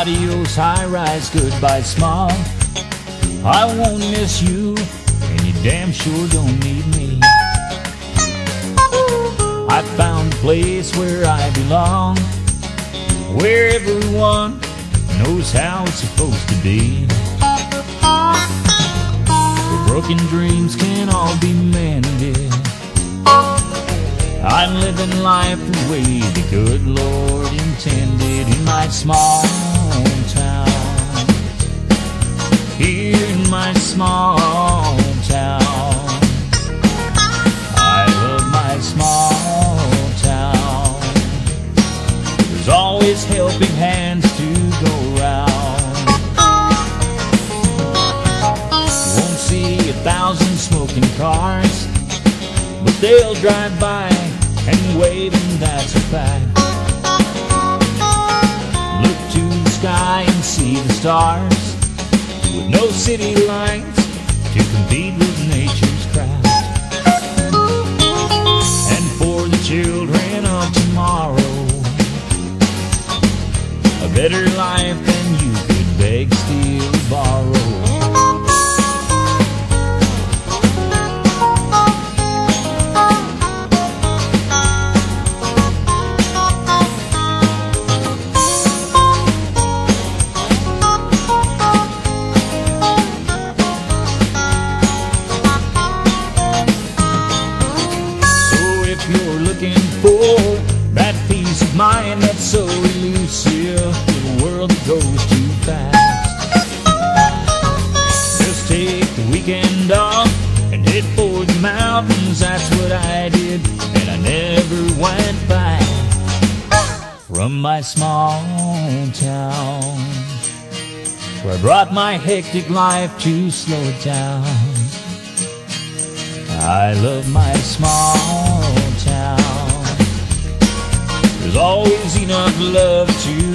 Adios, high rise, goodbye, small. I won't miss you, and you damn sure don't need me. I found a place where I belong, where everyone knows how it's supposed to be. Where broken dreams can all be mended. I'm living life the way the good Lord intended in my small Here in my small town. I love my small town. There's always helping hands to go round. You won't see a thousand smoking cars, but they'll drive by and wave, and that's a fact. Look to the sky and see the stars, with no city lights to compete with nature's craft. And for the children of tomorrow, a better life for that peace of mind that's so elusive in a world that goes too fast, just take the weekend off and head for the mountains. That's what I did, and I never went back from my small town. Where I brought my hectic life to slow it down. I love my small town. There's always enough love to